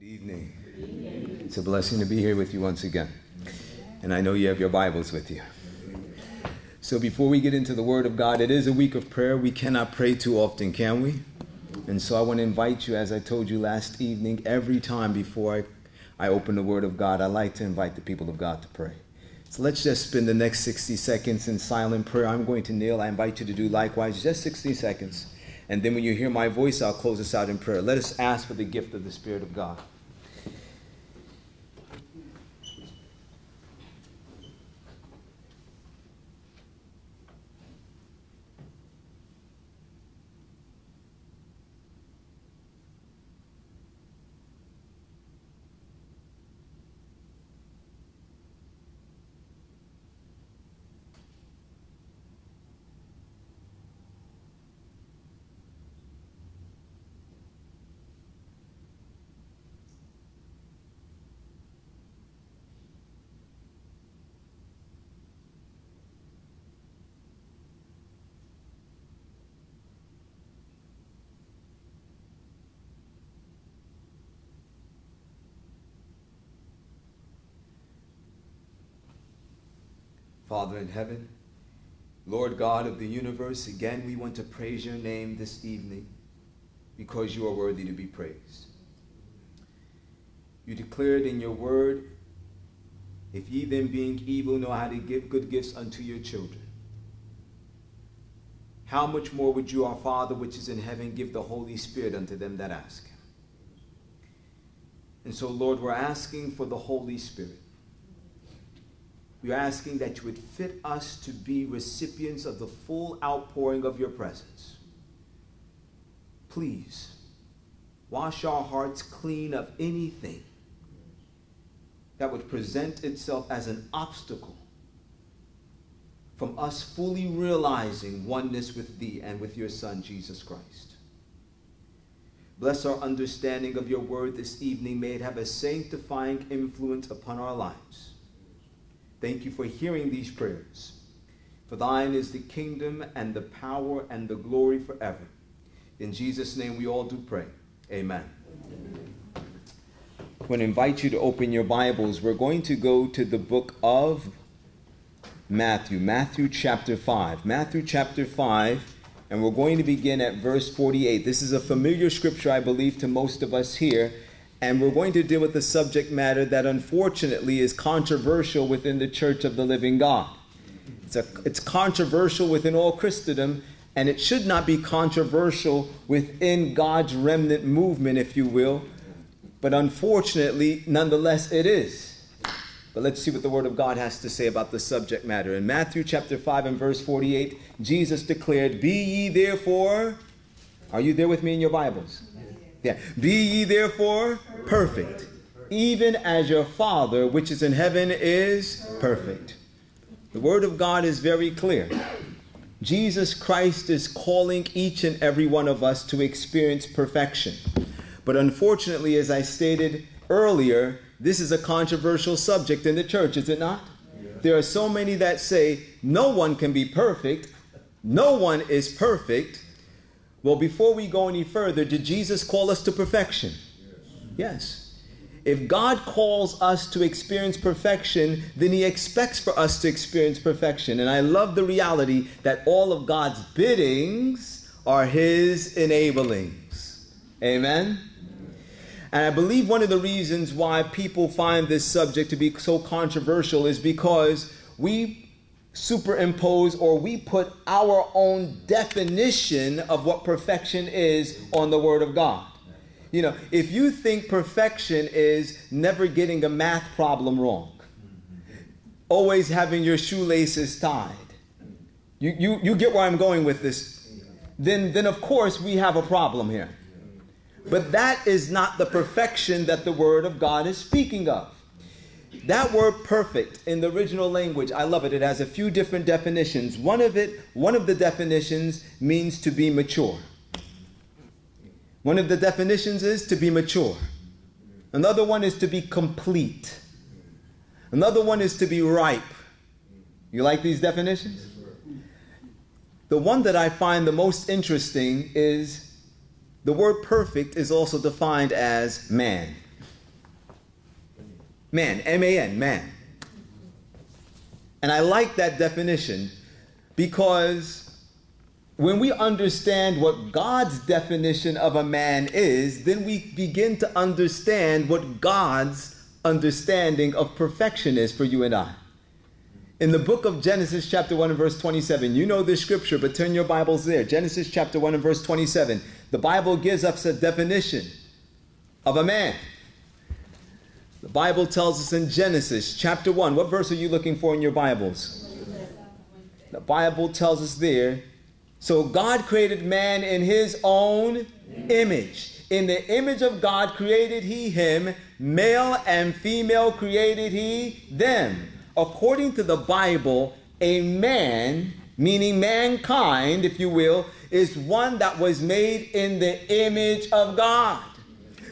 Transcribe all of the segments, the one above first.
Good evening. It's a blessing to be here with you once again. And I know you have your Bibles with you. So before we get into the Word of God, it is a week of prayer. We cannot pray too often, can we? And so I want to invite you, as I told you last evening, every time before I, I open the Word of God, I like to invite the people of God to pray. So let's just spend the next 60 seconds in silent prayer. I'm going to kneel. I invite you to do likewise, just 60 seconds. And then when you hear my voice, I'll close us out in prayer. Let us ask for the gift of the Spirit of God. Father in heaven, Lord God of the universe, again we want to praise your name this evening because you are worthy to be praised. You declared in your word, if ye then being evil know how to give good gifts unto your children, how much more would you, our Father which is in heaven, give the Holy Spirit unto them that ask him? And so, Lord, we're asking for the Holy Spirit we are asking that you would fit us to be recipients of the full outpouring of your presence. Please, wash our hearts clean of anything that would present itself as an obstacle from us fully realizing oneness with thee and with your Son, Jesus Christ. Bless our understanding of your word this evening. May it have a sanctifying influence upon our lives. Thank you for hearing these prayers. For thine is the kingdom and the power and the glory forever. In Jesus' name we all do pray. Amen. Amen. I want to invite you to open your Bibles. We're going to go to the book of Matthew, Matthew chapter 5. Matthew chapter 5, and we're going to begin at verse 48. This is a familiar scripture, I believe, to most of us here and we're going to deal with a subject matter that unfortunately is controversial within the Church of the Living God. It's, a, it's controversial within all Christendom, and it should not be controversial within God's remnant movement, if you will. But unfortunately, nonetheless, it is. But let's see what the Word of God has to say about the subject matter. In Matthew chapter 5 and verse 48, Jesus declared, Be ye therefore, are you there with me in your Bibles? Yeah. Be ye therefore perfect, even as your Father which is in heaven is perfect. The Word of God is very clear. Jesus Christ is calling each and every one of us to experience perfection. But unfortunately, as I stated earlier, this is a controversial subject in the church, is it not? There are so many that say no one can be perfect, no one is perfect, well, before we go any further, did Jesus call us to perfection? Yes. If God calls us to experience perfection, then He expects for us to experience perfection. And I love the reality that all of God's biddings are His enablings. Amen? And I believe one of the reasons why people find this subject to be so controversial is because we superimpose or we put our own definition of what perfection is on the Word of God. You know, if you think perfection is never getting a math problem wrong, always having your shoelaces tied, you, you, you get where I'm going with this, then, then of course we have a problem here. But that is not the perfection that the Word of God is speaking of. That word perfect in the original language, I love it. It has a few different definitions. One of it, one of the definitions means to be mature. One of the definitions is to be mature. Another one is to be complete. Another one is to be ripe. You like these definitions? The one that I find the most interesting is the word perfect is also defined as man. Man, M A N, man. And I like that definition because when we understand what God's definition of a man is, then we begin to understand what God's understanding of perfection is for you and I. In the book of Genesis, chapter 1 and verse 27, you know this scripture, but turn your Bibles there. Genesis, chapter 1 and verse 27. The Bible gives us a definition of a man. The Bible tells us in Genesis, chapter 1. What verse are you looking for in your Bibles? The Bible tells us there. So God created man in his own image. In the image of God created he him, male and female created he them according to the Bible, a man, meaning mankind, if you will, is one that was made in the image of God.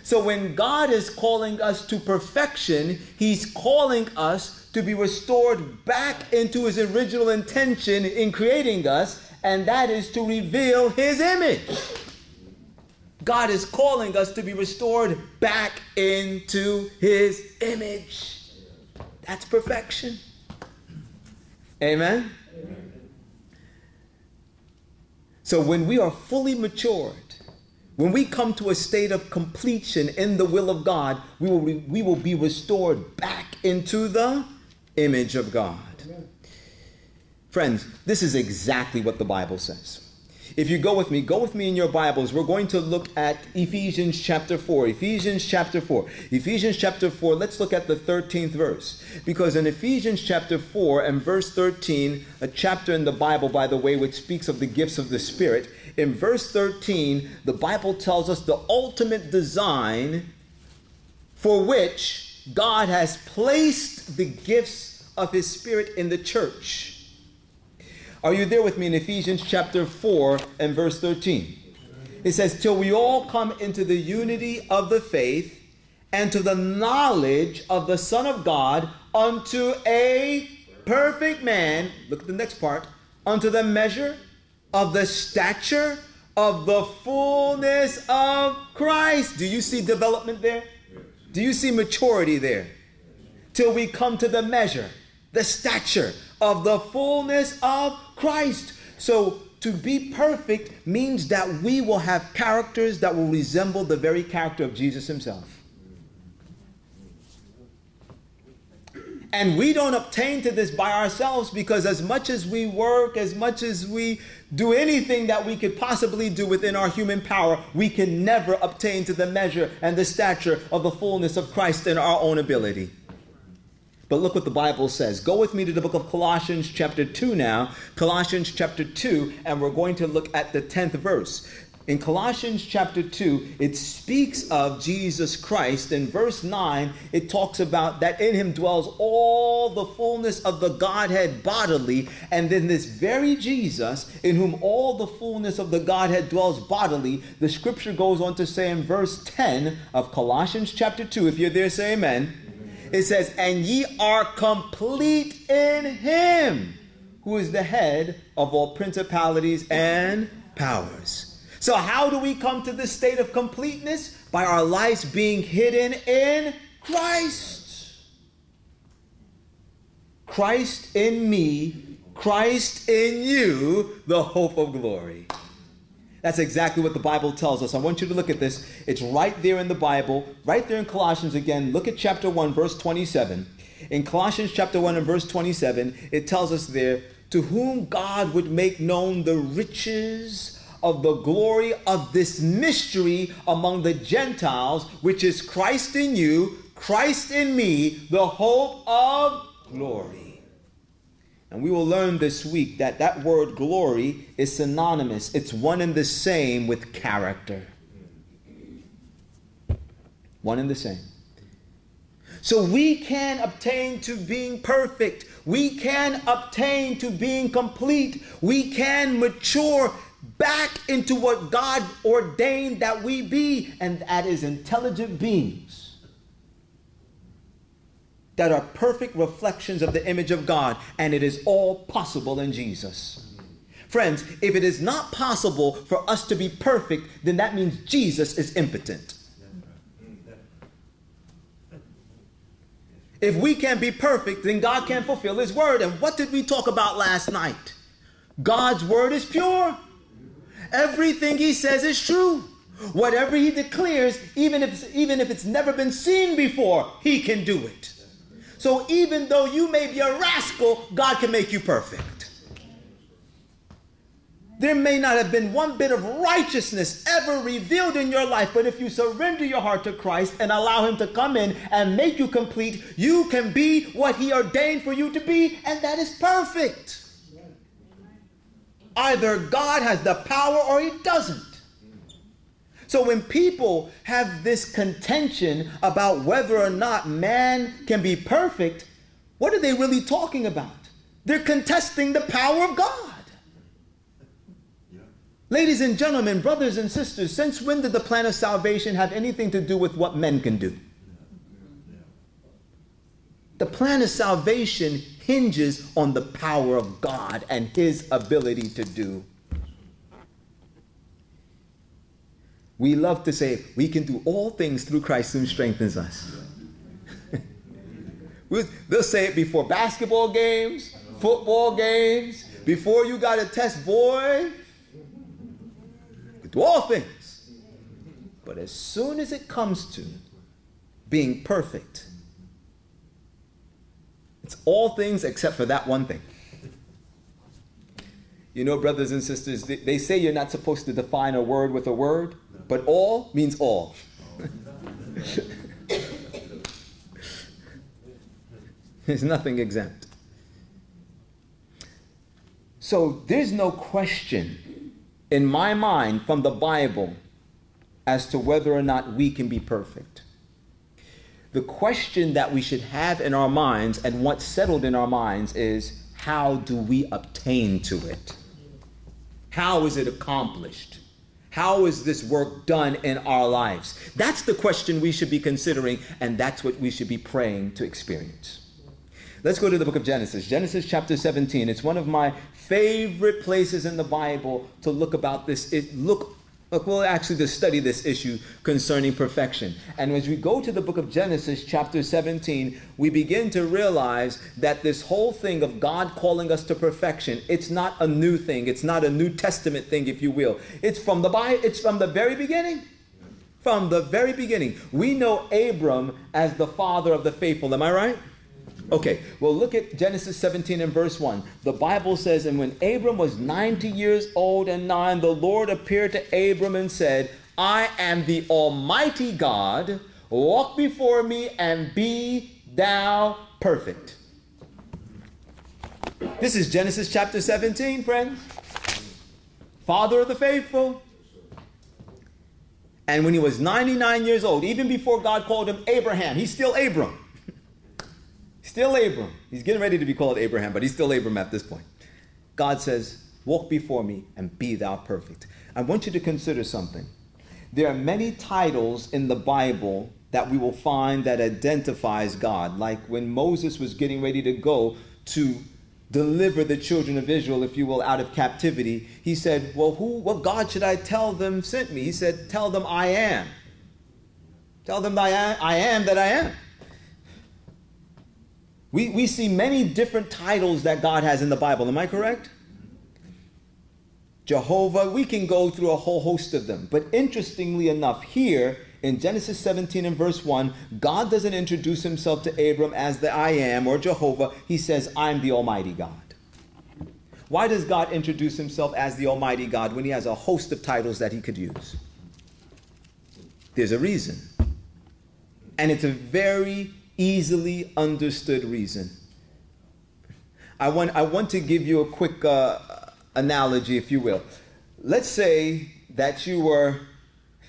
So when God is calling us to perfection, He's calling us to be restored back into His original intention in creating us, and that is to reveal His image. God is calling us to be restored back into His image. That's perfection. Amen? Amen? So when we are fully matured, when we come to a state of completion in the will of God, we will, we will be restored back into the image of God. Amen. Friends, this is exactly what the Bible says. If you go with me, go with me in your Bibles. We're going to look at Ephesians chapter 4. Ephesians chapter 4. Ephesians chapter 4, let's look at the 13th verse. Because in Ephesians chapter 4 and verse 13, a chapter in the Bible, by the way, which speaks of the gifts of the Spirit, in verse 13, the Bible tells us the ultimate design for which God has placed the gifts of His Spirit in the church. Are you there with me in Ephesians chapter 4 and verse 13? It says, Till we all come into the unity of the faith and to the knowledge of the Son of God unto a perfect man. Look at the next part. Unto the measure of the stature of the fullness of Christ. Do you see development there? Do you see maturity there? Till we come to the measure, the stature of the fullness of Christ. So to be perfect means that we will have characters that will resemble the very character of Jesus himself. And we don't obtain to this by ourselves because, as much as we work, as much as we do anything that we could possibly do within our human power, we can never obtain to the measure and the stature of the fullness of Christ in our own ability. But look what the Bible says. Go with me to the book of Colossians, chapter 2 now. Colossians, chapter 2, and we're going to look at the 10th verse. In Colossians chapter 2, it speaks of Jesus Christ. In verse 9, it talks about that in him dwells all the fullness of the Godhead bodily. And then this very Jesus, in whom all the fullness of the Godhead dwells bodily, the scripture goes on to say in verse 10 of Colossians chapter 2, if you're there, say amen it says, And ye are complete in him, who is the head of all principalities and powers. So, how do we come to this state of completeness? By our lives being hidden in Christ. Christ in me, Christ in you, the hope of glory. That's exactly what the Bible tells us. I want you to look at this. It's right there in the Bible, right there in Colossians again. Look at chapter 1, verse 27. In Colossians chapter 1 and verse 27, it tells us there, to whom God would make known the riches of the glory of this mystery among the Gentiles, which is Christ in you, Christ in me, the hope of glory. And we will learn this week that that word glory is synonymous, it's one and the same with character. One and the same. So we can obtain to being perfect. We can obtain to being complete. We can mature back into what God ordained that we be, and that is intelligent beings that are perfect reflections of the image of God, and it is all possible in Jesus. Friends, if it is not possible for us to be perfect, then that means Jesus is impotent. If we can't be perfect, then God can't fulfill His word. And what did we talk about last night? God's word is pure. Everything He says is true. Whatever He declares, even if, even if it's never been seen before, He can do it. So even though you may be a rascal, God can make you perfect. There may not have been one bit of righteousness ever revealed in your life, but if you surrender your heart to Christ and allow Him to come in and make you complete, you can be what He ordained for you to be, and that is perfect. Either God has the power or He doesn't. So when people have this contention about whether or not man can be perfect, what are they really talking about? They're contesting the power of God. Ladies and gentlemen, brothers and sisters, since when did the plan of salvation have anything to do with what men can do? The plan of salvation hinges on the power of God and his ability to do. We love to say we can do all things through Christ who strengthens us. They'll say it before basketball games, football games, before you got a test, boy do all things. But as soon as it comes to being perfect, it's all things except for that one thing. You know, brothers and sisters, they say you're not supposed to define a word with a word, but all means all. There's nothing exempt. So there's no question in my mind from the Bible as to whether or not we can be perfect. The question that we should have in our minds and what's settled in our minds is how do we obtain to it? How is it accomplished? How is this work done in our lives? That's the question we should be considering, and that's what we should be praying to experience. Let's go to the book of Genesis. Genesis chapter 17. It's one of my favorite places in the Bible to look about this. It Look, look, we'll actually, to study this issue concerning perfection. And as we go to the book of Genesis, chapter 17, we begin to realize that this whole thing of God calling us to perfection, it's not a new thing. It's not a New Testament thing, if you will. It's from the Bible. It's from the very beginning. From the very beginning, we know Abram as the father of the faithful. Am I right? Okay, well, look at Genesis 17 and verse 1. The Bible says, And when Abram was 90 years old and nine, the Lord appeared to Abram and said, I am the Almighty God. Walk before me and be thou perfect. This is Genesis chapter 17, friends. Father of the faithful. And when he was 99 years old, even before God called him Abraham, he's still Abram. Still Abram. He's getting ready to be called Abraham, but he's still Abram at this point. God says, Walk before me and be thou perfect. I want you to consider something. There are many titles in the Bible that we will find that identifies God. Like when Moses was getting ready to go to deliver the children of Israel, if you will, out of captivity, he said, Well, who what God should I tell them sent me? He said, Tell them I am. Tell them I am, I am that I am. We, we see many different titles that God has in the Bible. Am I correct? Jehovah, we can go through a whole host of them. But interestingly enough, here in Genesis 17 and verse 1, God doesn't introduce himself to Abram as the I am or Jehovah. He says, I'm the Almighty God. Why does God introduce himself as the Almighty God when he has a host of titles that he could use? There's a reason. And it's a very easily understood reason. I want, I want to give you a quick uh, analogy, if you will. Let's say that you were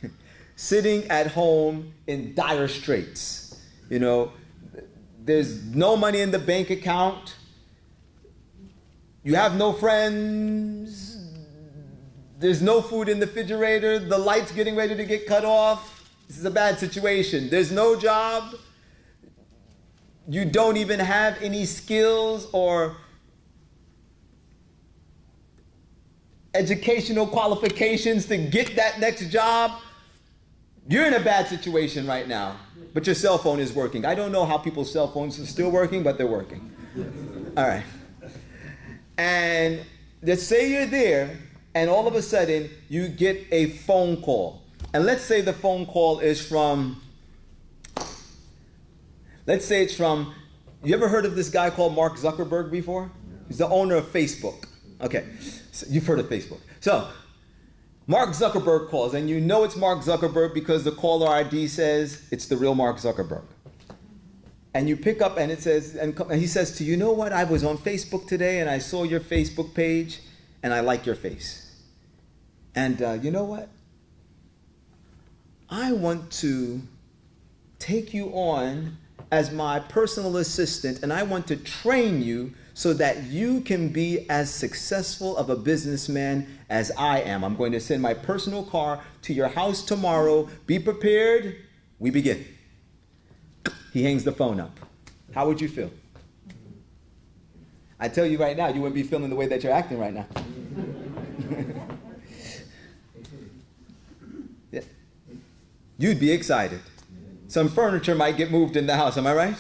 sitting at home in dire straits. You know, there's no money in the bank account, you have no friends, there's no food in the refrigerator, the light's getting ready to get cut off. This is a bad situation. There's no job you don't even have any skills or educational qualifications to get that next job, You're in a bad situation right now, but your cell phone is working. I don't know how people's cell phones are still working, but they're working. All right. And let's say you're there, and all of a sudden you get a phone call. And let's say the phone call is from, let's say it's from, you ever heard of this guy called Mark Zuckerberg before? He's the owner of Facebook. Okay, so you've heard of Facebook. So Mark Zuckerberg calls, and you know it's Mark Zuckerberg because the caller ID says it's the real Mark Zuckerberg. And you pick up, and it says, and he says to you, you know what? I was on Facebook today, and I saw your Facebook page, and I like your face. And uh, you know what? I want to take you on as my personal assistant, and I want to train you so that you can be as successful of a businessman as I am. I'm going to send my personal car to your house tomorrow. Be prepared. We begin. He hangs the phone up. How would you feel? I tell you right now, you wouldn't be feeling the way that you're acting right now. yeah. You'd be excited. Some furniture might get moved in the house, am I right?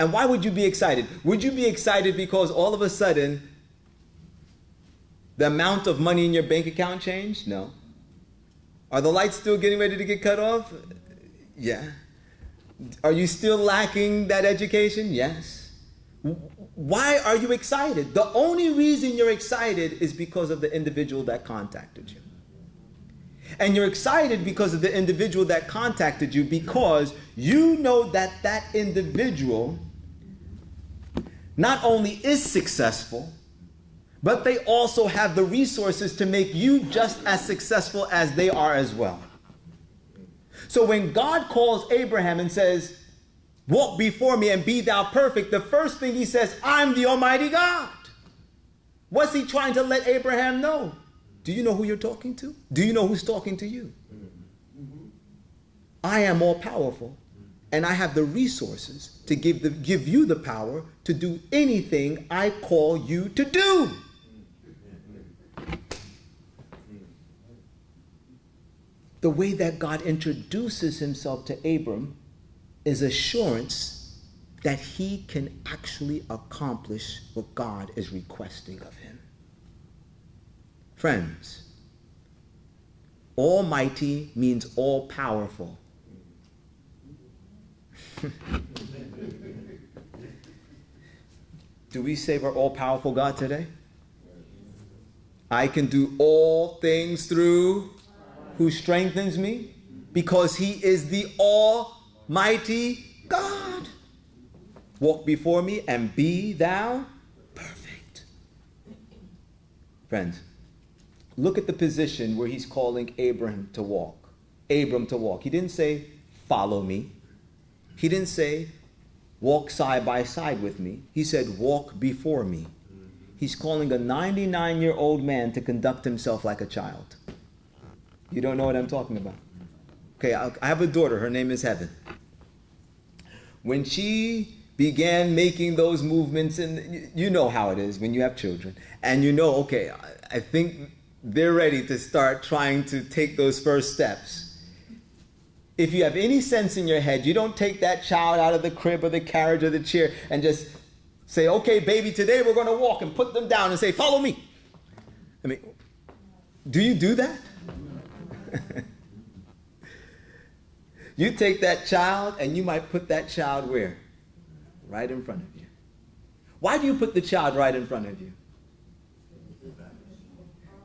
And why would you be excited? Would you be excited because all of a sudden the amount of money in your bank account changed? No. Are the lights still getting ready to get cut off? Yeah. Are you still lacking that education? Yes. Why are you excited? The only reason you're excited is because of the individual that contacted you. And you're excited because of the individual that contacted you because you know that that individual not only is successful, but they also have the resources to make you just as successful as they are as well. So when God calls Abraham and says, Walk before me and be thou perfect, the first thing he says, I'm the Almighty God. What's he trying to let Abraham know? Do you know who you're talking to? Do you know who's talking to you? Mm-hmm. I am all powerful and I have the resources to give, the, give you the power to do anything I call you to do. The way that God introduces himself to Abram is assurance that he can actually accomplish what God is requesting of him. Friends, Almighty means all powerful. do we save our all powerful God today? I can do all things through who strengthens me because he is the almighty God. Walk before me and be thou perfect. Friends, look at the position where he's calling Abram to walk. Abram to walk. He didn't say, Follow me. He didn't say, walk side by side with me. He said, walk before me. He's calling a 99 year old man to conduct himself like a child. You don't know what I'm talking about. Okay, I have a daughter. Her name is Heaven. When she began making those movements, and you know how it is when you have children, and you know, okay, I think they're ready to start trying to take those first steps if you have any sense in your head, you don't take that child out of the crib or the carriage or the chair and just say, okay, baby, today we're going to walk and put them down and say, follow me. I mean, do you do that? you take that child and you might put that child where? Right in front of you. Why do you put the child right in front of you?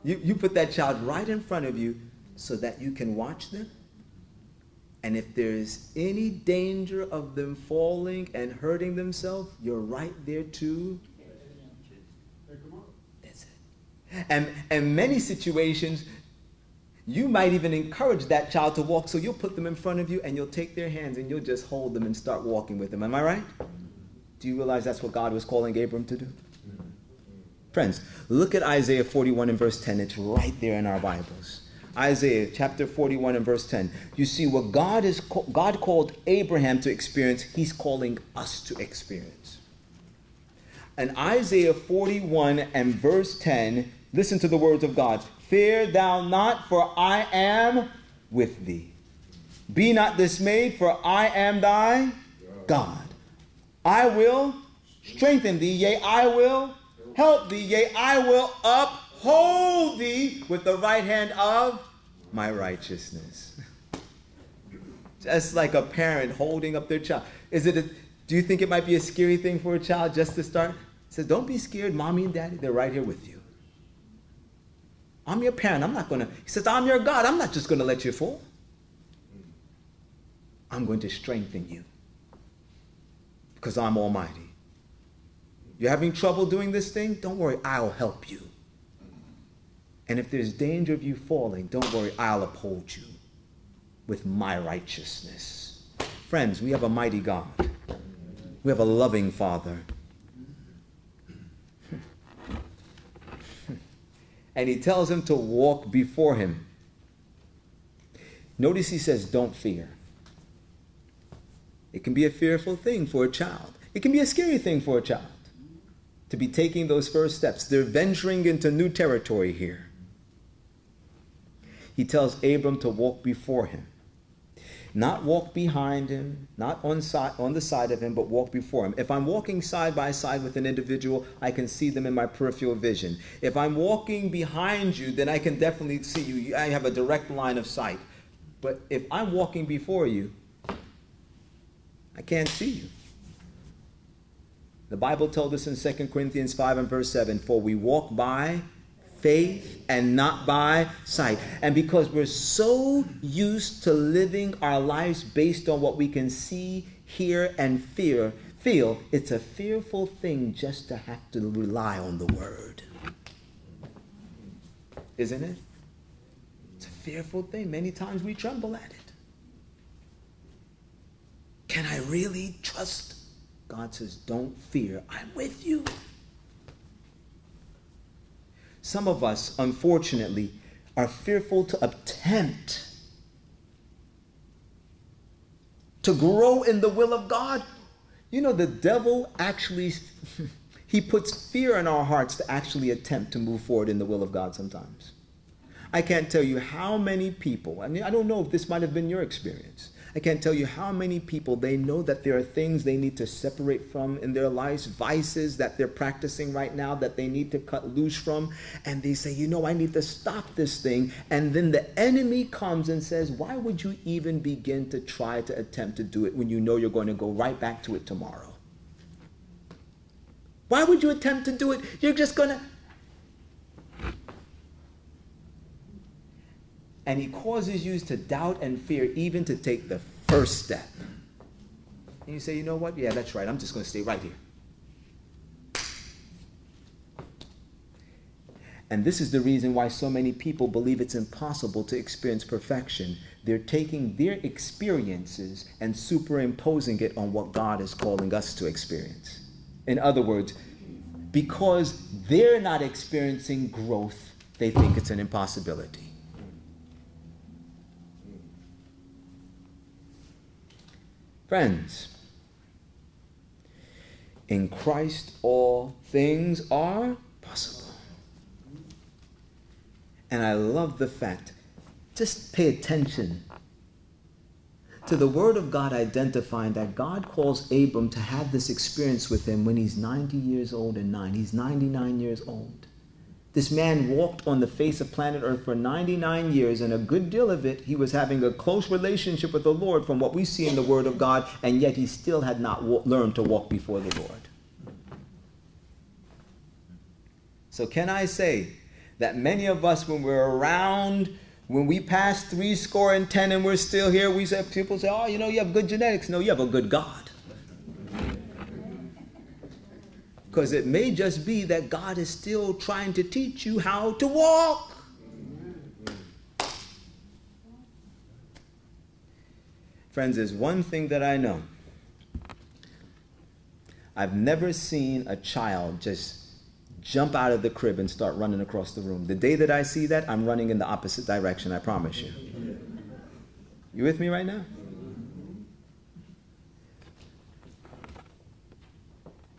You, you put that child right in front of you so that you can watch them and if there's any danger of them falling and hurting themselves, you're right there too. That's it. And and many situations, you might even encourage that child to walk. So you'll put them in front of you and you'll take their hands and you'll just hold them and start walking with them. Am I right? Do you realize that's what God was calling Abram to do? Friends, look at Isaiah 41 and verse 10. It's right there in our Bibles. Isaiah chapter 41 and verse 10. You see what God is God called Abraham to experience, he's calling us to experience. And Isaiah 41 and verse 10, listen to the words of God. Fear thou not, for I am with thee. Be not dismayed, for I am thy God. I will strengthen thee, yea, I will help thee, yea, I will uphold thee with the right hand of my righteousness. Just like a parent holding up their child. Is it a, do you think it might be a scary thing for a child just to start? He says, Don't be scared, mommy and daddy, they're right here with you. I'm your parent. I'm not going to. He says, I'm your God. I'm not just going to let you fall. I'm going to strengthen you because I'm Almighty. You're having trouble doing this thing? Don't worry, I'll help you. And if there's danger of you falling, don't worry, I'll uphold you with my righteousness. Friends, we have a mighty God. We have a loving Father. and he tells him to walk before him. Notice he says, Don't fear. It can be a fearful thing for a child, it can be a scary thing for a child to be taking those first steps. They're venturing into new territory here. He tells Abram to walk before him. Not walk behind him, not on, on the side of him, but walk before him. If I'm walking side by side with an individual, I can see them in my peripheral vision. If I'm walking behind you, then I can definitely see you. I have a direct line of sight. But if I'm walking before you, I can't see you. The Bible told us in 2 Corinthians 5 and verse 7 For we walk by faith and not by sight. And because we're so used to living our lives based on what we can see, hear, and fear, feel, it's a fearful thing just to have to rely on the word. Isn't it? It's a fearful thing. Many times we tremble at it. Can I really trust? God says, Don't fear, I'm with you. Some of us, unfortunately, are fearful to attempt to grow in the will of God. You know, the devil actually, he puts fear in our hearts to actually attempt to move forward in the will of God sometimes. I can't tell you how many people, I mean, I don't know if this might have been your experience. I can't tell you how many people they know that there are things they need to separate from in their lives, vices that they're practicing right now that they need to cut loose from. And they say, you know, I need to stop this thing. And then the enemy comes and says, why would you even begin to try to attempt to do it when you know you're going to go right back to it tomorrow? Why would you attempt to do it? You're just going to. And he causes you to doubt and fear even to take the first step. And you say, you know what? Yeah, that's right. I'm just going to stay right here. And this is the reason why so many people believe it's impossible to experience perfection. They're taking their experiences and superimposing it on what God is calling us to experience. In other words, because they're not experiencing growth, they think it's an impossibility. Friends, in Christ all things are possible. And I love the fact, just pay attention to the Word of God identifying that God calls Abram to have this experience with him when he's 90 years old and nine. He's 99 years old. This man walked on the face of planet Earth for 99 years, and a good deal of it, he was having a close relationship with the Lord from what we see in the Word of God, and yet he still had not wa- learned to walk before the Lord. So, can I say that many of us, when we're around, when we pass three score and ten and we're still here, we say, people say, oh, you know, you have good genetics. No, you have a good God. Because it may just be that God is still trying to teach you how to walk. Friends, there's one thing that I know. I've never seen a child just jump out of the crib and start running across the room. The day that I see that, I'm running in the opposite direction, I promise you. You with me right now?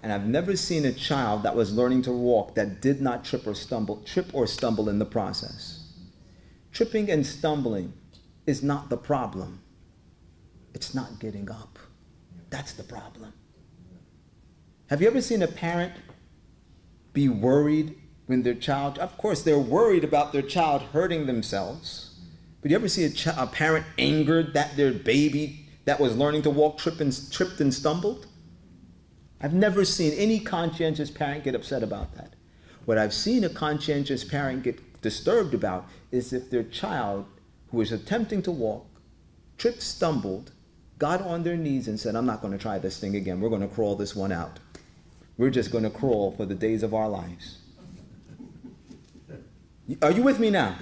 And I've never seen a child that was learning to walk that did not trip or stumble, trip or stumble in the process. Tripping and stumbling is not the problem. It's not getting up. That's the problem. Have you ever seen a parent be worried when their child, of course, they're worried about their child hurting themselves. But you ever see a, ch- a parent angered that their baby that was learning to walk tripped and, tripped and stumbled? I've never seen any conscientious parent get upset about that. What I've seen a conscientious parent get disturbed about is if their child, who is attempting to walk, tripped, stumbled, got on their knees and said, I'm not going to try this thing again. We're going to crawl this one out. We're just going to crawl for the days of our lives. Are you with me now?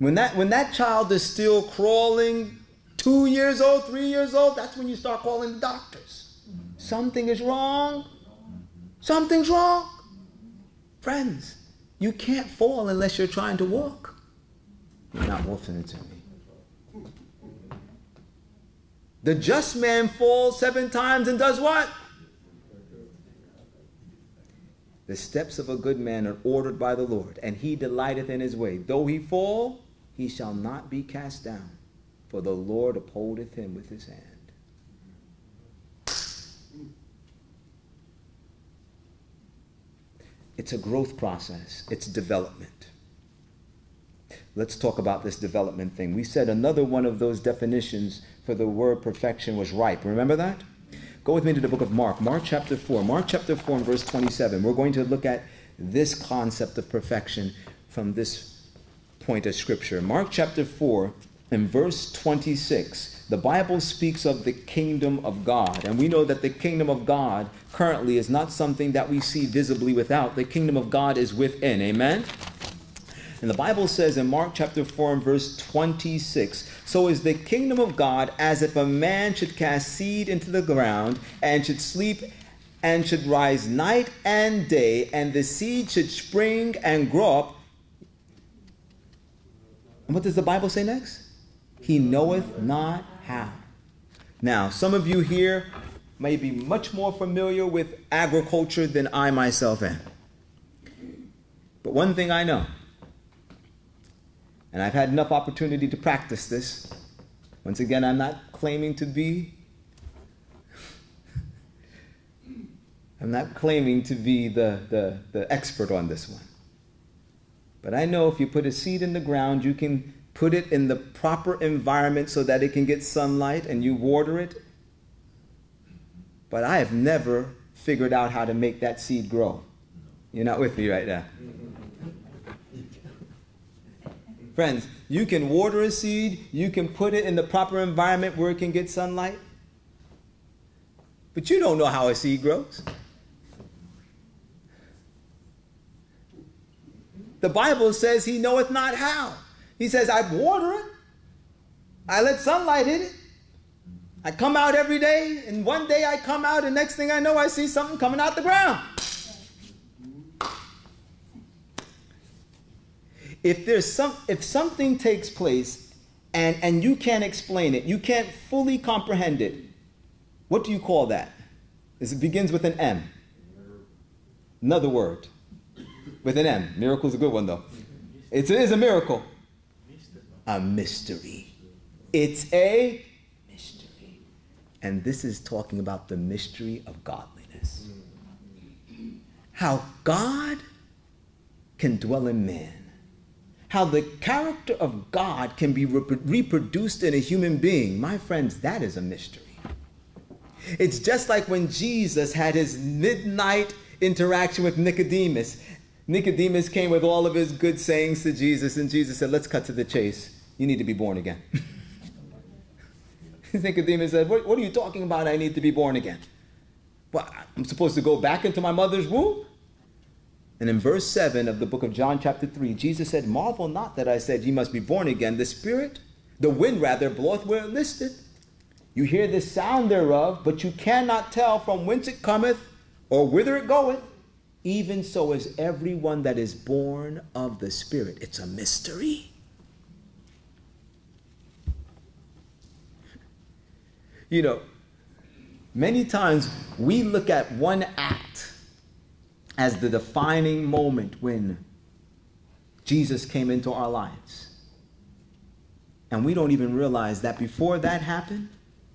When that when that child is still crawling, two years old, three years old, that's when you start calling the doctors. Something is wrong. Something's wrong. Friends, you can't fall unless you're trying to walk. You're not listening to me. The just man falls seven times and does what? The steps of a good man are ordered by the Lord, and he delighteth in his way. Though he fall, he shall not be cast down, for the Lord upholdeth him with his hand. It's a growth process, it's development. Let's talk about this development thing. We said another one of those definitions for the word perfection was ripe. Remember that? Go with me to the book of Mark, Mark chapter 4. Mark chapter 4 and verse 27. We're going to look at this concept of perfection from this point of scripture. Mark chapter 4 and verse 26. The Bible speaks of the kingdom of God, and we know that the kingdom of God currently is not something that we see visibly without. The kingdom of God is within. Amen? And the Bible says in Mark chapter 4 and verse 26 So is the kingdom of God as if a man should cast seed into the ground and should sleep and should rise night and day, and the seed should spring and grow up. And what does the Bible say next? He knoweth not how. Now, some of you here may be much more familiar with agriculture than I myself am. But one thing I know and I've had enough opportunity to practice this. Once again, I'm not claiming to be I'm not claiming to be the, the, the expert on this one. But I know if you put a seed in the ground, you can put it in the proper environment so that it can get sunlight and you water it. But I have never figured out how to make that seed grow. You're not with me right now. Friends, you can water a seed, you can put it in the proper environment where it can get sunlight, but you don't know how a seed grows. The Bible says he knoweth not how. He says, I water it, I let sunlight hit it. I come out every day, and one day I come out, and next thing I know, I see something coming out the ground. if there's some if something takes place and and you can't explain it, you can't fully comprehend it, what do you call that? It begins with an M. Another word. With an M. Miracle's a good one though. It is a miracle. A mystery. It's a mystery. And this is talking about the mystery of godliness. How God can dwell in man how the character of God can be reproduced in a human being, my friends, that is a mystery. It's just like when Jesus had his midnight interaction with Nicodemus. Nicodemus came with all of his good sayings to Jesus, and Jesus said, Let's cut to the chase. You need to be born again. Nicodemus said, what, what, are you talking about? I need to be born again. Well, I'm supposed to go back into my mother's womb? And in verse 7 of the book of John, chapter 3, Jesus said, Marvel not that I said, Ye must be born again. The Spirit, the wind rather, bloweth where it listeth. You hear the sound thereof, but you cannot tell from whence it cometh or whither it goeth. Even so is everyone that is born of the Spirit. It's a mystery. You know, many times we look at one act as the defining moment when Jesus came into our lives. And we don't even realize that before that happened,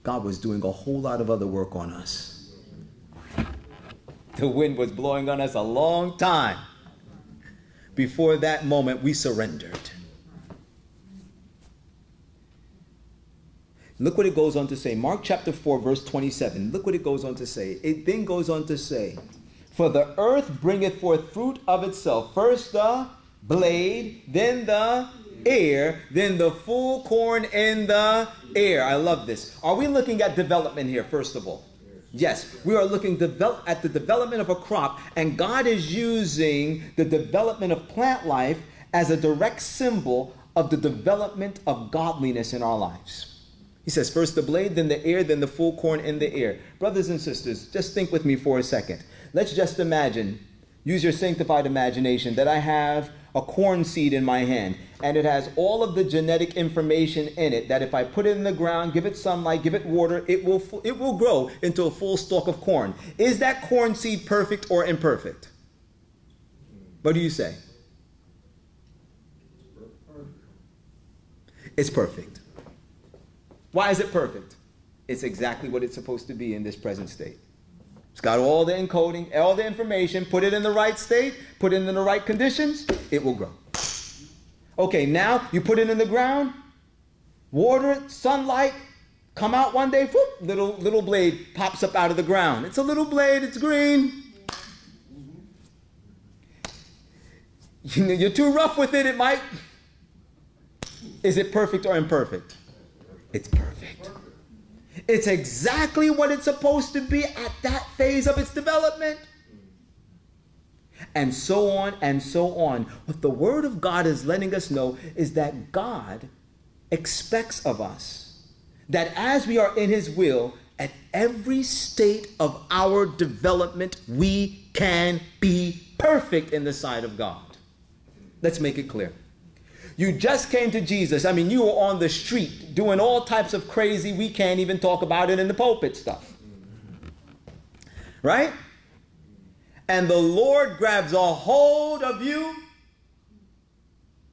God was doing a whole lot of other work on us. The wind was blowing on us a long time. Before that moment, we surrendered. Look what it goes on to say. Mark chapter 4, verse 27. Look what it goes on to say. It then goes on to say, For the earth bringeth forth fruit of itself. First the blade, then the ear, then the full corn in the ear. I love this. Are we looking at development here, first of all? Yes, we are looking at the development of a crop, and God is using the development of plant life as a direct symbol of the development of godliness in our lives. He says, first the blade, then the ear, then the full corn in the ear. Brothers and sisters, just think with me for a second. Let's just imagine, use your sanctified imagination, that I have a corn seed in my hand, and it has all of the genetic information in it that if I put it in the ground, give it sunlight, give it water, it will, it will grow into a full stalk of corn. Is that corn seed perfect or imperfect? What do you say? It's perfect. Why is it perfect? It's exactly what it's supposed to be in this present state. It's got all the encoding, all the information, put it in the right state, put it in the right conditions, it will grow. Okay, now you put it in the ground, water it, sunlight, come out one day, whoop, little little blade pops up out of the ground. It's a little blade, it's green. You're too rough with it, it might. Is it perfect or imperfect? It's perfect. It's exactly what it's supposed to be at that phase of its development. And so on and so on. What the Word of God is letting us know is that God expects of us that as we are in His will, at every state of our development, we can be perfect in the sight of God. Let's make it clear. You just came to Jesus. I mean, you were on the street doing all types of crazy, we can't even talk about it in the pulpit stuff. Right? And the Lord grabs a hold of you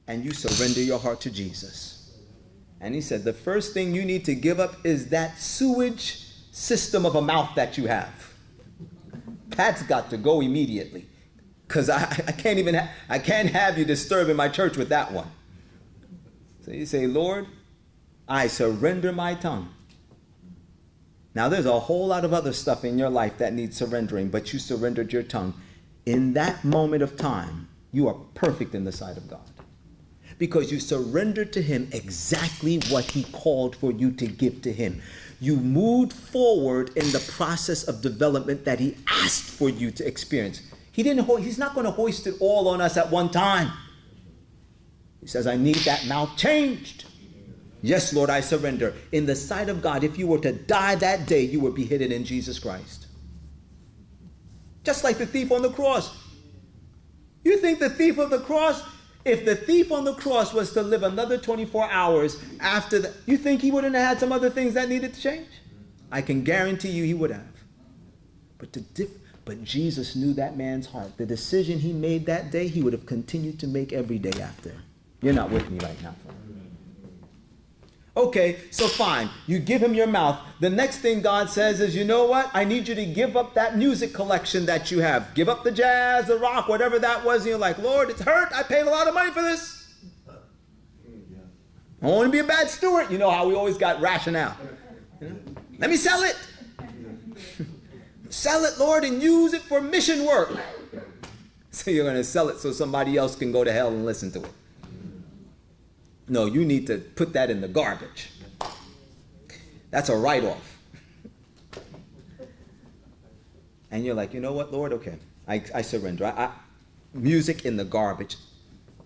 and you surrender your heart to Jesus. And he said, the first thing you need to give up is that sewage system of a mouth that you have. That's got to go immediately. Because I, I can't even ha- I can't have you disturbing my church with that one. So you say, Lord, I surrender my tongue. Now, there's a whole lot of other stuff in your life that needs surrendering, but you surrendered your tongue. In that moment of time, you are perfect in the sight of God because you surrendered to Him exactly what He called for you to give to Him. You moved forward in the process of development that He asked for you to experience. He didn't. He's not going to hoist it all on us at one time. He says, I need that mouth changed. Yes, Lord, I surrender. In the sight of God, if you were to die that day, you would be hidden in Jesus Christ. Just like the thief on the cross. You think the thief of the cross, if the thief on the cross was to live another 24 hours after that, you think he wouldn't have had some other things that needed to change? I can guarantee you he would have. But but Jesus knew that man's heart. The decision he made that day, he would have continued to make every day after. You're not with me right now. Okay, so fine. You give him your mouth. The next thing God says is, you know what? I need you to give up that music collection that you have. Give up the jazz, the rock, whatever that was. And you're like, Lord, it's hurt. I paid a lot of money for this. I want to be a bad steward. You know how we always got rationale. Let me sell it. sell it, Lord, and use it for mission work. So you're going to sell it so somebody else can go to hell and listen to it. No, you need to put that in the garbage. That's a write off. And you're like, you know what, Lord? Okay, I, I surrender. I, I, music in the garbage.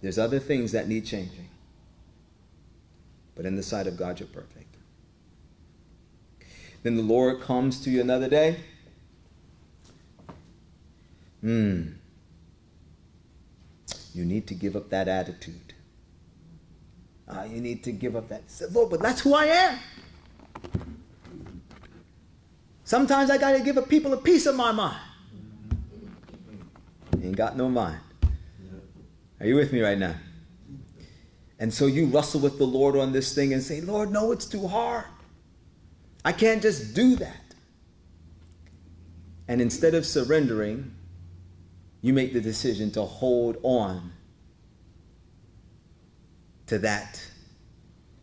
There's other things that need changing. But in the sight of God, you're perfect. Then the Lord comes to you another day. Hmm. You need to give up that attitude. Uh, you need to give up that. Say, Lord, but that's who I am. Sometimes I got to give a people a piece of my mind. Ain't got no mind. Are you with me right now? And so you wrestle with the Lord on this thing and say, Lord, no, it's too hard. I can't just do that. And instead of surrendering, you make the decision to hold on to that,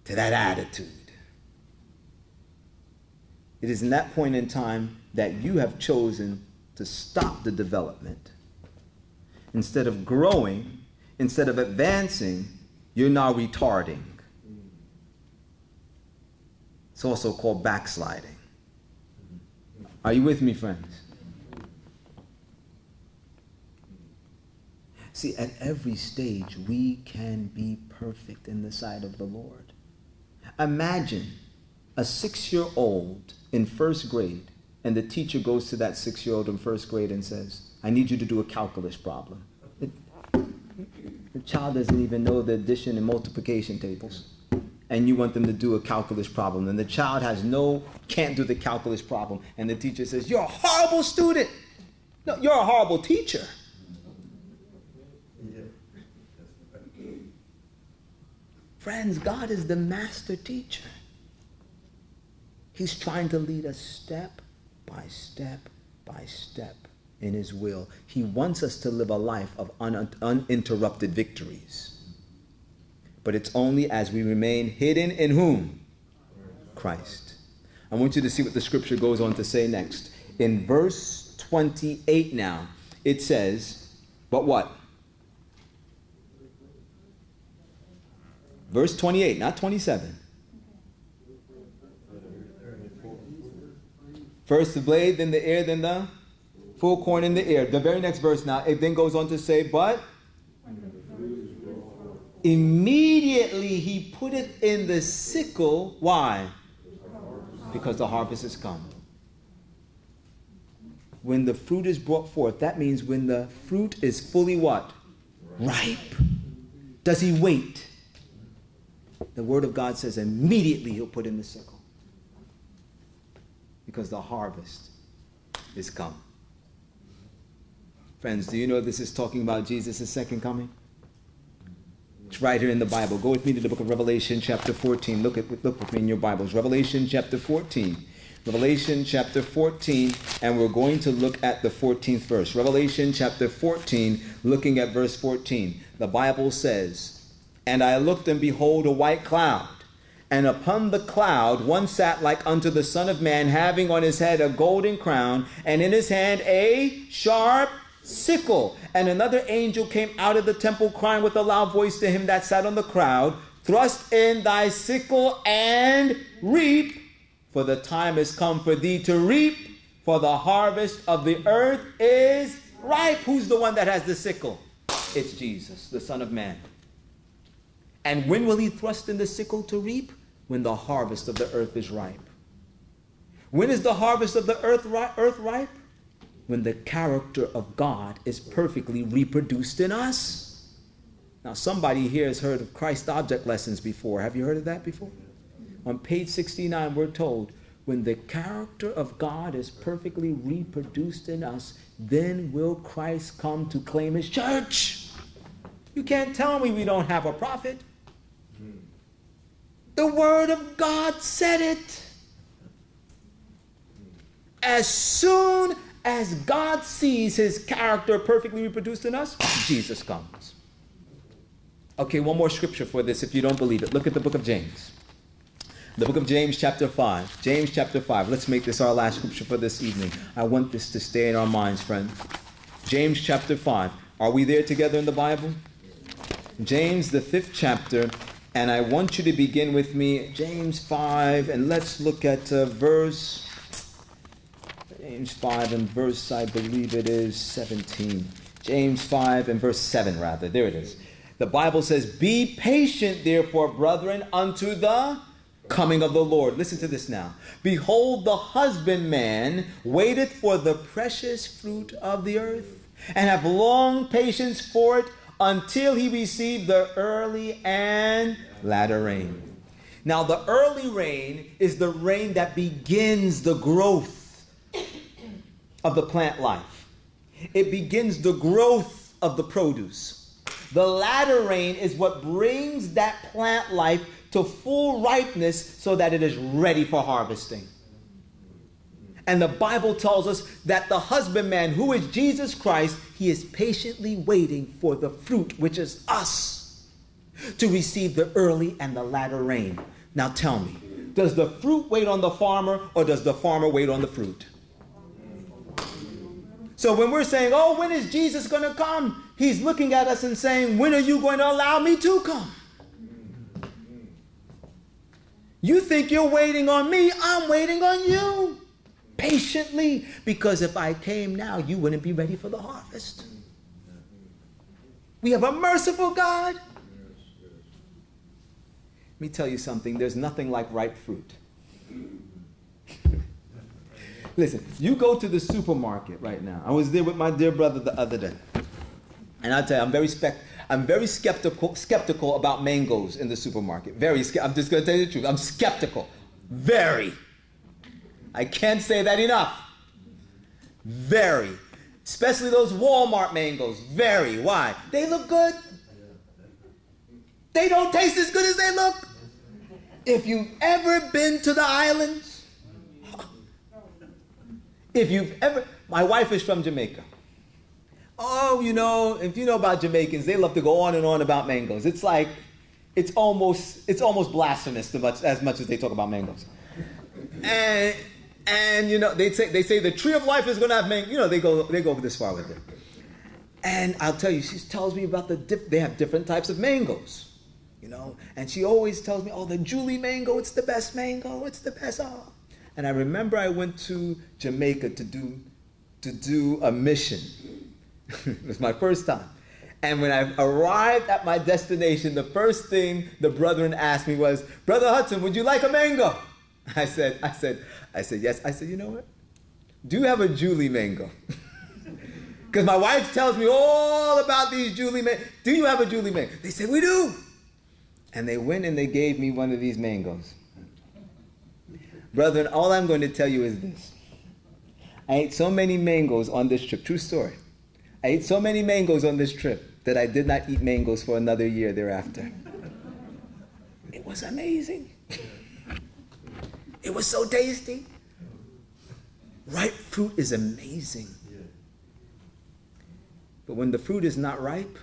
to that attitude. It is in that point in time that you have chosen to stop the development. Instead of growing, instead of advancing, you're now retarding. It's also called backsliding. Are you with me, friends? See, at every stage, we can be perfect in the sight of the Lord. Imagine a six year old in first grade, and the teacher goes to that six year old in first grade and says, I need you to do a calculus problem. It, the child doesn't even know the addition and multiplication tables. And you want them to do a calculus problem. And the child has no, can't do the calculus problem. And the teacher says, You're a horrible student. No, you're a horrible teacher. Friends, God is the master teacher. He's trying to lead us step by step by step in His will. He wants us to live a life of un- uninterrupted victories. But it's only as we remain hidden in whom? Christ. I want you to see what the scripture goes on to say next. In verse 28 now, it says, But what? Verse 28, not 27. First the blade, then the ear, then the full corn in the ear. The very next verse now, it then goes on to say, but immediately he put it in the sickle. Why? Because the harvest has come. When the fruit is brought forth, that means when the fruit is fully what? Ripe. Does he wait? The word of God says immediately he'll put in the sickle because the harvest is come. Friends, do you know this is talking about Jesus' second coming? It's right here in the Bible. Go with me to the book of Revelation, chapter 14. Look, at, look with me in your Bibles. Revelation, chapter 14. Revelation, chapter 14, and we're going to look at the 14th verse. Revelation, chapter 14, looking at verse 14. The Bible says, And I looked, and behold, a white cloud and upon the cloud one sat like unto the Son of Man, having on his head a golden crown, and in his hand a sharp sickle. And another angel came out of the temple, crying with a loud voice to him that sat on the cloud, Thrust in thy sickle and reap, for the time is come for thee to reap, for the harvest of the earth is ripe. Who's the one that has the sickle? It's Jesus, the Son of Man. And when will he thrust in the sickle to reap? when the harvest of the earth is ripe. When is the harvest of the earth, ri- earth ripe? When the character of God is perfectly reproduced in us. Now, somebody here has heard of Christ object lessons before. Have you heard of that before? On page 69, we're told when the character of God is perfectly reproduced in us, then will Christ come to claim his church. You can't tell me we don't have a prophet. The Word of God said it. As soon as God sees his character perfectly reproduced in us, Jesus comes. Okay, one more scripture for this if you don't believe it. Look at the book of James. The book of James, chapter 5. James, chapter 5. Let's make this our last scripture for this evening. I want this to stay in our minds, friend. James, chapter 5. Are we there together in the Bible? James, the fifth chapter, and I want you to begin with me, James 5, and let's look at uh, verse, James 5 and verse, I believe it is 17. James 5 and verse 7, rather. There it is. The Bible says, Be patient, therefore, brethren, unto the coming of the Lord. Listen to this now. Behold, the husbandman waiteth for the precious fruit of the earth, and have long patience for it until he received the early and latter rain. Now, the early rain is the rain that begins the growth of the plant life, it begins the growth of the produce. The latter rain is what brings that plant life to full ripeness so that it is ready for harvesting. And the Bible tells us that the husbandman, who is Jesus Christ, he is patiently waiting for the fruit, which is us, to receive the early and the latter rain. Now tell me, does the fruit wait on the farmer or does the farmer wait on the fruit? So when we're saying, oh, when is Jesus going to come? He's looking at us and saying, when are you going to allow me to come? You think you're waiting on me, I'm waiting on you patiently because if I came now, you wouldn't be ready for the harvest. We have a merciful God. Let me tell you something there's nothing like ripe fruit. Listen, you go to the supermarket right now. I was there with my dear brother the other day. And I tell you, I'm very I'm very skeptical skeptical about mangoes in the supermarket. Very I'm just going to tell you the truth. I'm skeptical. Very. I can't say that enough. Very. Especially those Walmart mangoes. Very. Why? They look good. They don't taste as good as they look. If you've ever been to the islands, if you've ever, my wife is from Jamaica. Oh, you know, if you know about Jamaicans, they love to go on and on about mangoes. It's like, it's almost, it's almost blasphemous much, as much as they talk about mangoes. And and you know they say they say the tree of life is going to have mango. You know they go they go this far with it. And I'll tell you, she tells me about the dip, they have different types of mangoes, you know. And she always tells me, oh, the Julie mango, it's the best mango, it's the best. Oh. And I remember I went to Jamaica to do to do a mission. it was my first time. And when I arrived at my destination, the first thing the brethren asked me was, Brother Hudson, would you like a mango? I said, I said, I said, yes. I said, you know what? Do you have a Julie mango? Because my wife tells me all about these Julie mangoes. Do you have a Julie mango? They said, we do. And they went and they gave me one of these mangoes. Brethren, all I'm going to tell you is this. I ate so many mangoes on this trip. True story. I ate so many mangoes on this trip that I did not eat mangoes for another year thereafter. It was amazing. It was so tasty. Ripe fruit is amazing. But when the fruit is not ripe,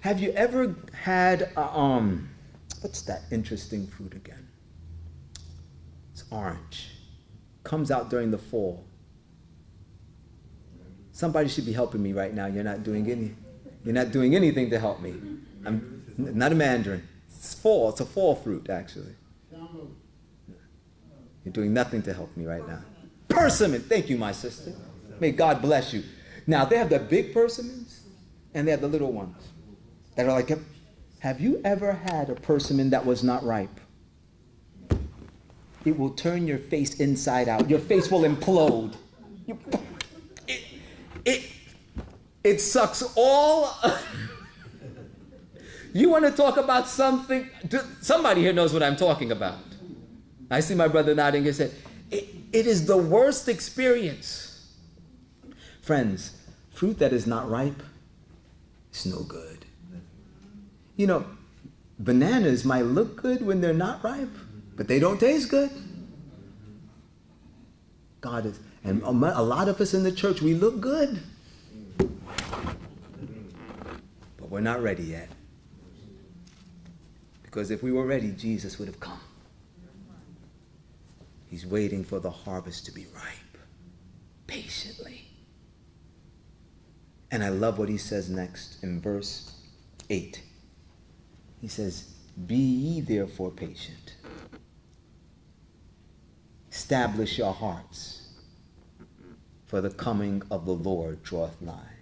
have you ever had a, um what's that interesting fruit again? It's orange. Comes out during the fall. Somebody should be helping me right now. You're not doing any you're not doing anything to help me. I'm not a mandarin. It's fall. It's a fall fruit actually. You're doing nothing to help me right now. Persimmon. Thank you, my sister. May God bless you. Now, they have the big persimmons and they have the little ones that are like, have you ever had a persimmon that was not ripe? It will turn your face inside out. Your face will implode. You, it, it, it sucks all. you want to talk about something? Somebody here knows what I'm talking about. I see my brother nodding his head. It, it is the worst experience. Friends, fruit that is not ripe is no good. You know, bananas might look good when they're not ripe, but they don't taste good. God is, and a lot of us in the church, we look good, but we're not ready yet. Because if we were ready, Jesus would have come. He's waiting for the harvest to be ripe patiently. And I love what he says next in verse 8. He says, Be ye therefore patient. Establish your hearts, for the coming of the Lord draweth nigh.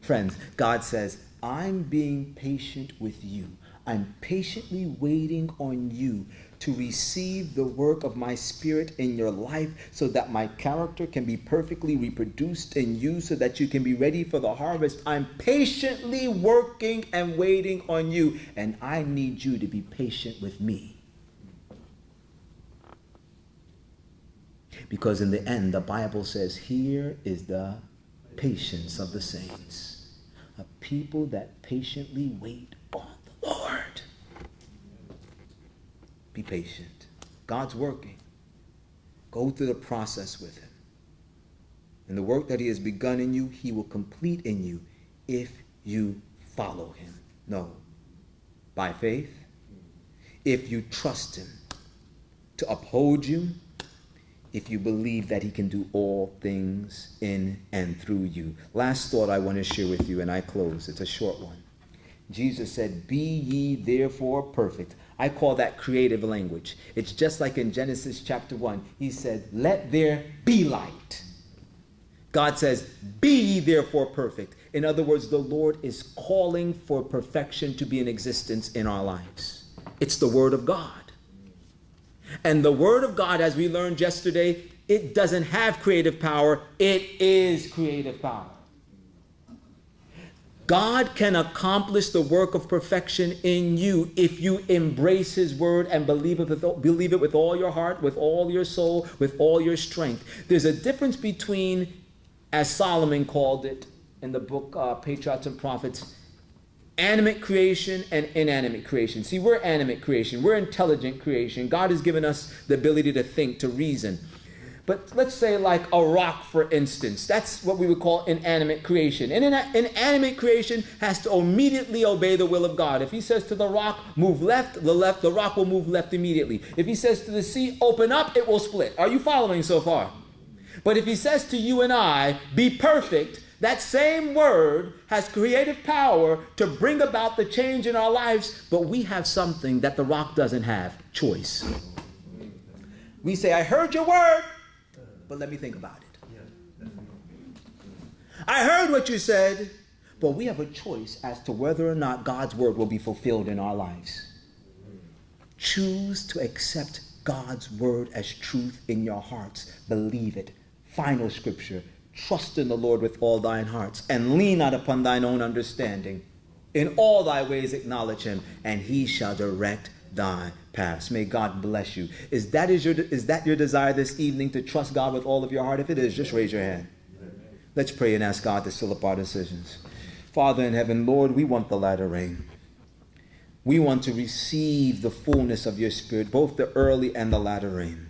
Friends, God says, I'm being patient with you. I'm patiently waiting on you to receive the work of my spirit in your life so that my character can be perfectly reproduced in you so that you can be ready for the harvest. I'm patiently working and waiting on you, and I need you to be patient with me. Because in the end, the Bible says, Here is the patience of the saints. A people that patiently wait on the Lord. Be patient. God's working. Go through the process with Him. And the work that He has begun in you, He will complete in you if you follow Him. No. By faith, if you trust Him to uphold you, if you believe that He can do all things in and through you. Last thought I want to share with you, and I close. It's a short one. Jesus said, Be ye therefore perfect. I call that creative language. It's just like in Genesis chapter 1. He said, Let there be light. God says, Be ye therefore perfect. In other words, the Lord is calling for perfection to be in existence in our lives. It's the Word of God. And the Word of God, as we learned yesterday, it doesn't have creative power, it is creative power. God can accomplish the work of perfection in you if you embrace His word and believe it, with, believe it with all your heart, with all your soul, with all your strength. There's a difference between, as Solomon called it in the book uh, Patriarchs and Prophets, animate creation and inanimate creation. See, we're animate creation, we're intelligent creation. God has given us the ability to think, to reason. But let's say, like a rock, for instance, that's what we would call inanimate creation. And inanimate creation has to immediately obey the will of God. If He says to the rock, move left, the left, the rock will move left immediately. If He says to the sea, open up, it will split. Are you following so far? But if He says to you and I, be perfect, that same word has creative power to bring about the change in our lives, but we have something that the rock doesn't have choice. We say, I heard your word, but let me think about it. I heard what you said, but we have a choice as to whether or not God's word will be fulfilled in our lives. Choose to accept God's word as truth in your hearts. Believe it. Final scripture. Trust in the Lord with all thine hearts, and lean not upon thine own understanding. In all thy ways acknowledge him, and he shall direct thy paths. May God bless you. Is that, is, your, is that your desire this evening to trust God with all of your heart? If it is, just raise your hand. Let's pray and ask God to seal up our decisions. Father in heaven, Lord, we want the latter rain. We want to receive the fullness of your Spirit, both the early and the latter rain.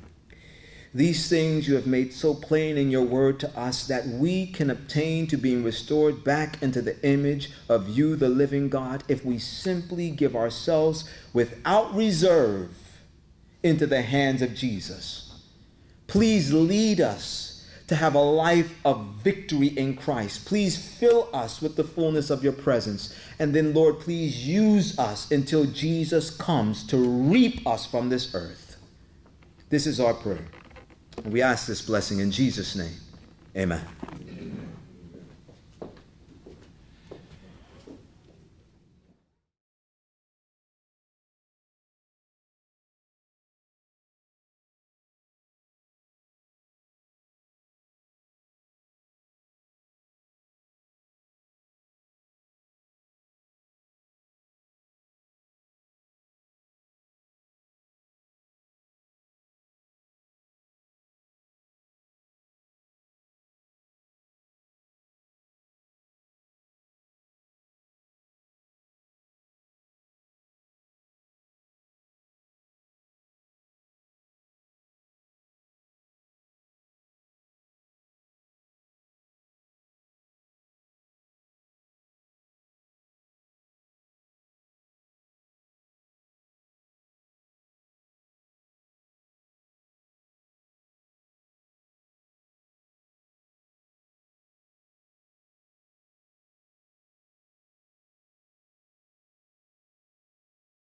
These things you have made so plain in your word to us that we can obtain to being restored back into the image of you, the living God, if we simply give ourselves without reserve into the hands of Jesus. Please lead us to have a life of victory in Christ. Please fill us with the fullness of your presence. And then, Lord, please use us until Jesus comes to reap us from this earth. This is our prayer. We ask this blessing in Jesus' name. Amen.